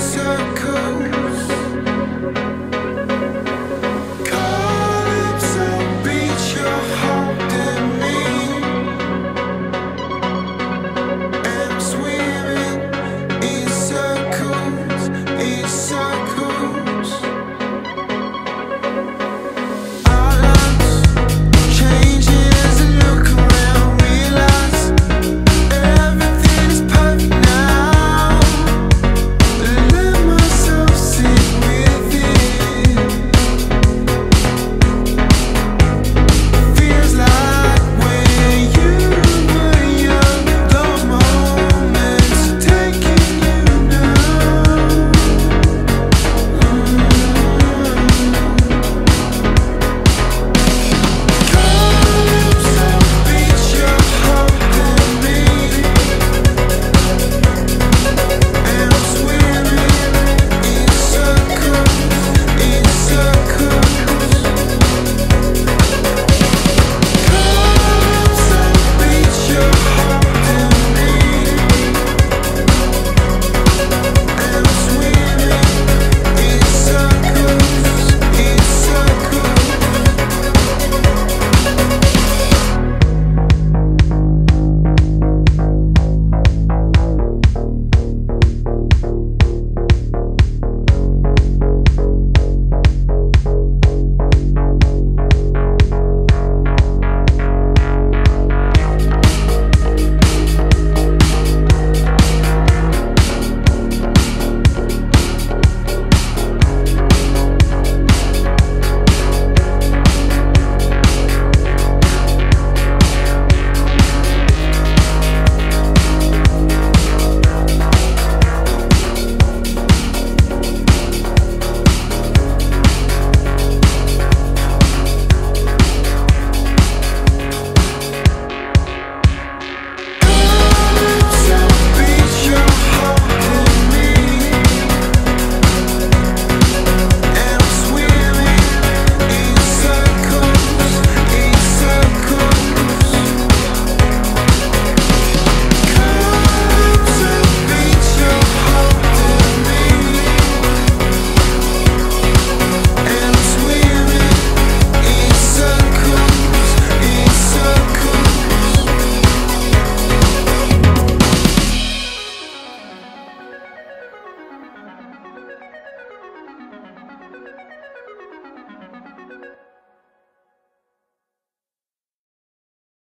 circle.